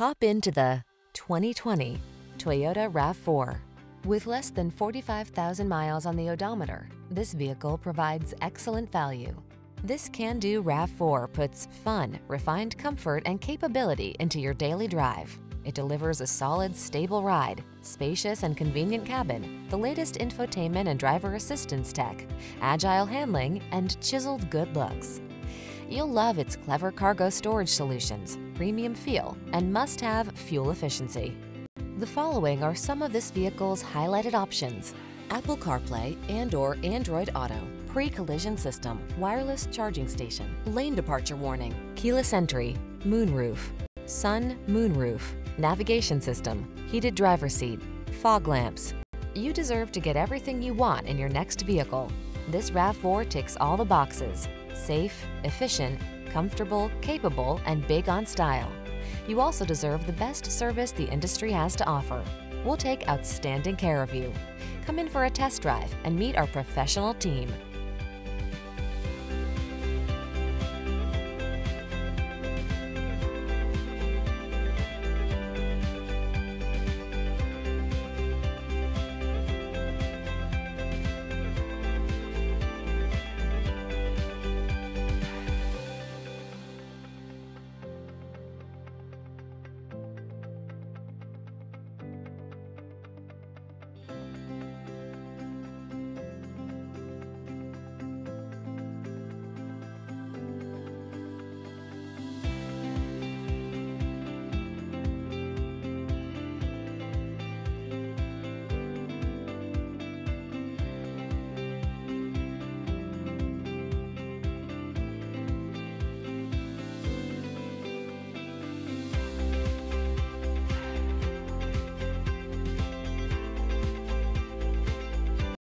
Hop into the 2020 Toyota RAV4. With less than 45,000 miles on the odometer, this vehicle provides excellent value. This can-do RAV4 puts fun, refined comfort, and capability into your daily drive. It delivers a solid, stable ride, spacious and convenient cabin, the latest infotainment and driver assistance tech, agile handling, and chiseled good looks. You'll love its clever cargo storage solutions, premium feel, and must-have fuel efficiency. The following are some of this vehicle's highlighted options. Apple CarPlay and or Android Auto, pre-collision system, wireless charging station, lane departure warning, keyless entry, moonroof, sun moonroof, navigation system, heated driver seat, fog lamps. You deserve to get everything you want in your next vehicle. This RAV4 ticks all the boxes. Safe, efficient, comfortable, capable, and big on style. You also deserve the best service the industry has to offer. We'll take outstanding care of you. Come in for a test drive and meet our professional team.